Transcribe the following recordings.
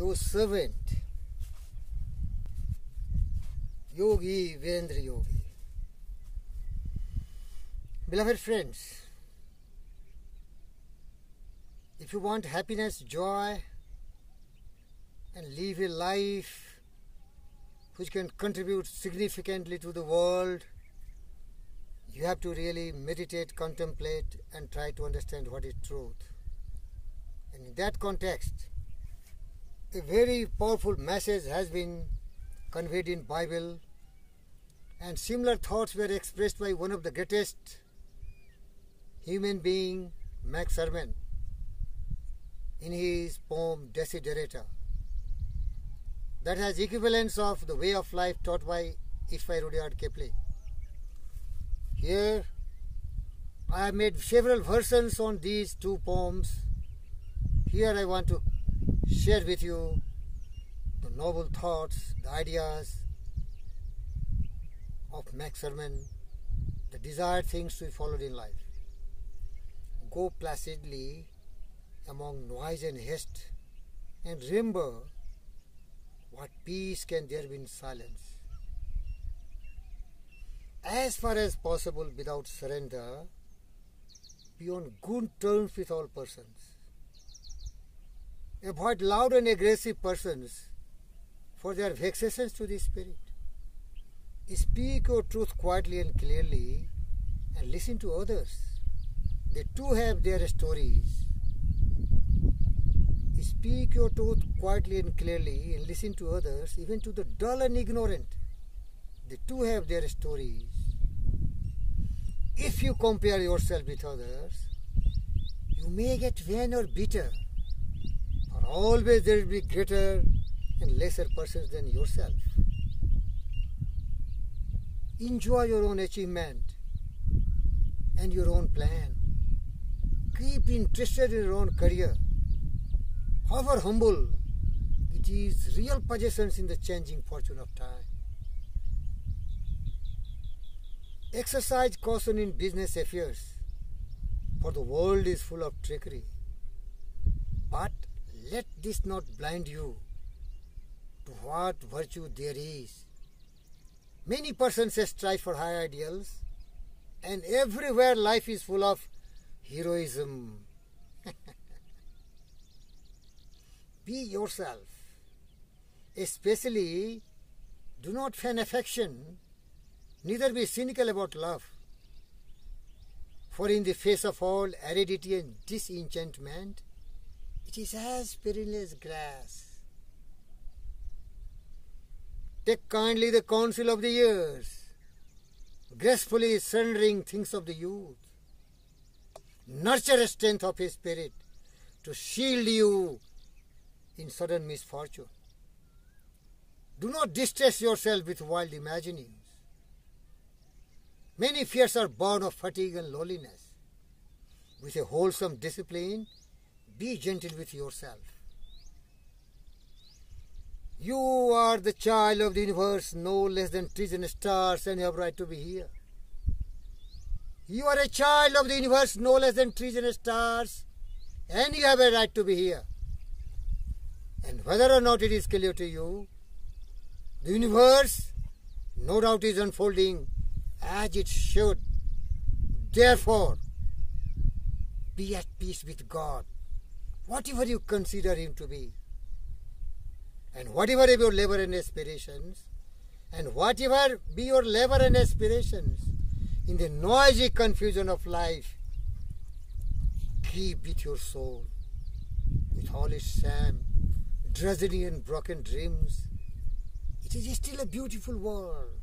your servant, Yogi Virendra Yogi. Beloved friends, if you want happiness, joy, and live a life which can contribute significantly to the world, you have to really meditate, contemplate, and try to understand what is truth. And in that context, a very powerful message has been conveyed in Bible, and similar thoughts were expressed by one of the greatest human being, Max Ehrmann, in his poem Desiderata. That has equivalence of the way of life taught by Ishmael Rudyard Kipling. Here, I have made several versions on these two poems. Here I want to share with you the noble thoughts, the ideas of Max Ehrmann, the desired things to be followed in life. Go placidly among noise and haste and remember what peace can there be in silence as far as possible without surrender, be on good terms with all persons. Avoid loud and aggressive persons, for their vexations to the spirit. Speak your truth quietly and clearly, and listen to others. They too have their stories. Speak your truth quietly and clearly, and listen to others, even to the dull and ignorant they too have their stories. If you compare yourself with others, you may get vain or bitter, always there will be greater and lesser persons than yourself. Enjoy your own achievement and your own plan. Keep interested in your own career. However humble, it is real possessions in the changing fortune of time. Exercise caution in business affairs, for the world is full of trickery. Let this not blind you to what virtue there is. Many persons strive for high ideals, and everywhere life is full of heroism. Be yourself. Especially, do not fan affection neither be cynical about love. For in the face of all aridity and disenchantment, it is as perilous grass. Take kindly the counsel of the years, gracefully surrendering things of the youth. Nurture the strength of his spirit to shield you in sudden misfortune. Do not distress yourself with wild imaginings. Many fears are born of fatigue and loneliness. With a wholesome discipline, be gentle with yourself. You are the child of the universe, no less than trees and stars, and you have right to be here. You are a child of the universe, no less than trees and stars, and you have a right to be here. And whether or not it is clear to you, the universe, no doubt, is unfolding as it should. Therefore, be at peace with God, whatever you consider Him to be. And whatever be your labor and aspirations, and whatever be your labor and aspirations, in the noisy confusion of life, keep with your soul, with all its sham, drudgery and broken dreams. It is still a beautiful world.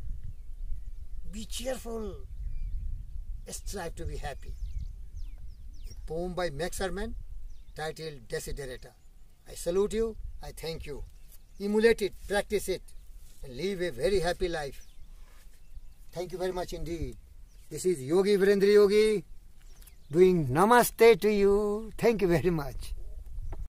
Be cheerful. Strive to be happy. A poem by Max Ehrmann titled Desiderata. I salute you. I thank you. Emulate it, practice it, and live a very happy life. Thank you very much indeed. This is Yogi Virendra Yogi doing namaste to you. Thank you very much.